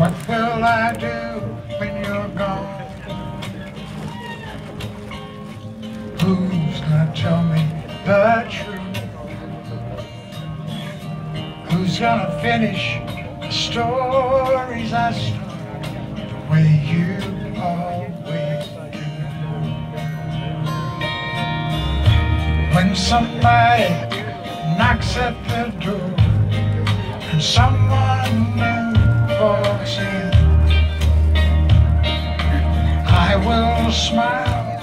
What will I do when you're gone? Who's gonna tell me the truth? Who's gonna finish the stories I started the way you always do? When somebody knocks at the door and someone new walks in, I will smile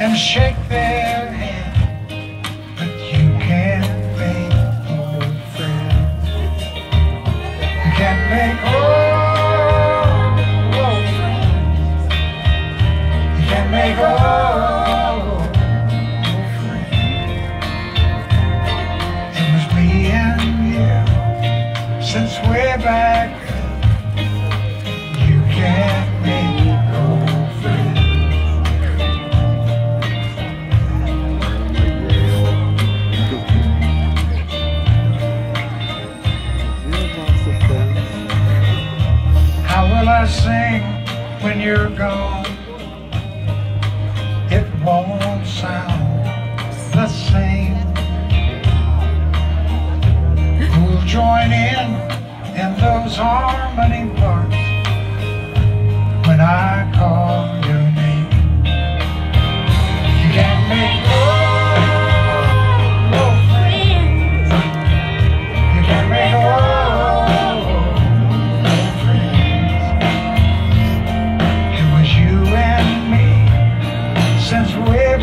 and shake their hand, but you can't make old friends. You can't make when you're gone? It won't sound the same. Who'll join in in those harmony parts when I call your name? You can't make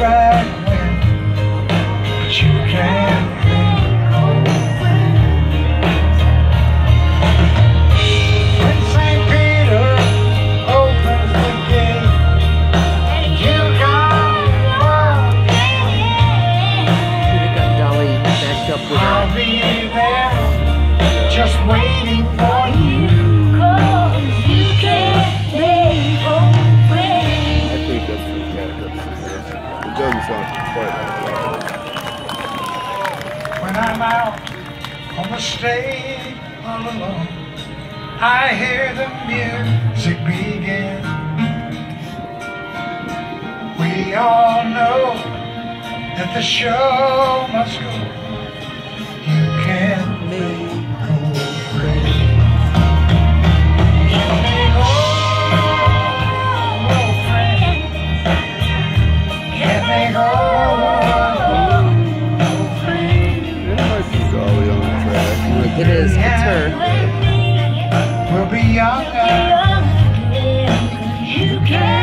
way When I'm out on the stage all alone, I hear the music begin. We all know that the show must go. It is. It's her. We'll be younger. Uh, you can't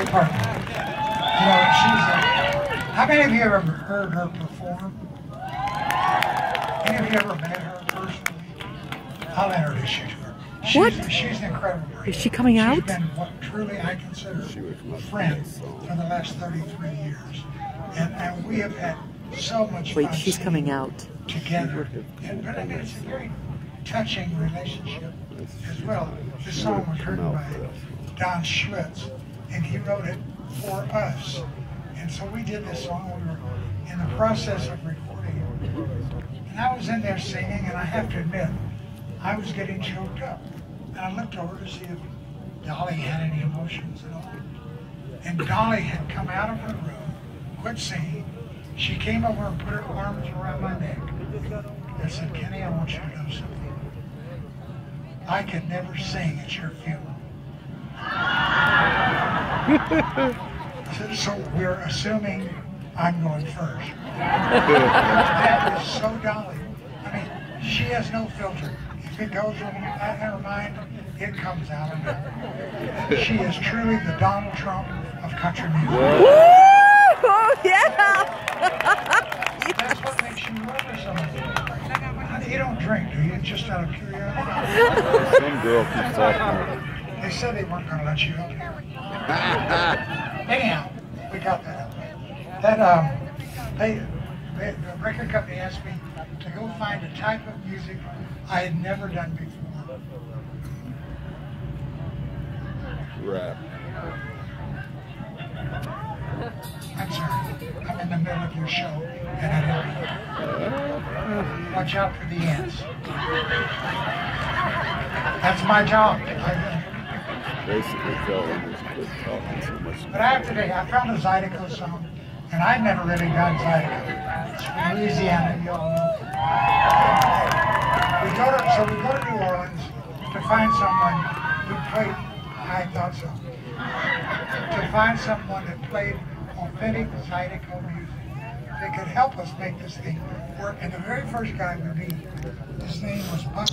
Dolly Parton. You know, she's a, how many of you have ever heard her perform? Any of you ever met her personally? I'll introduce you to her. She's, What? She's an incredible. Is she coming She's out? been what truly I consider a friend for the last 33 years. And, and we have had so much Wait, fun she's coming out. together. And, but I mean, it's a very touching relationship as well. This song was written by Don Schlitz, and he wrote it for us. And so we did this song. We were in the process of recording it. And I was in there singing, and I have to admit, I was getting choked up. And I looked over to see if Dolly had any emotions at all. And Dolly had come out of her room, quit singing. She came over and put her arms around my neck. and said, Kenny, I want you to know something. I could never sing at your funeral. I said, so we're assuming I'm going first. that is so Dolly. I mean, she has no filter. If it goes in her mind, it comes out of her. She is truly the Donald Trump of country music. Oh, yeah! That's what makes you love her. You don't drink, do you? Just out of curiosity. Some girl keeps talking. They said they weren't going to let you up here. Anyhow, we got that out. That um, they, they the record company asked me to go find a type of music I had never done before. Rap. I'm sorry, I'm in the middle of your show, and I didn't. Watch out for the ants. That's my job. Basically, tell them to quit talking so much. But I have today, I found a Zydeco song, and I've never really done Zydeco. It's from Louisiana, you all know. We go to, so we go to New Orleans to find someone who played, I thought so, to find someone that played authentic Zydeco music that could help us make this thing work. And the very first guy we meet, his name was Buck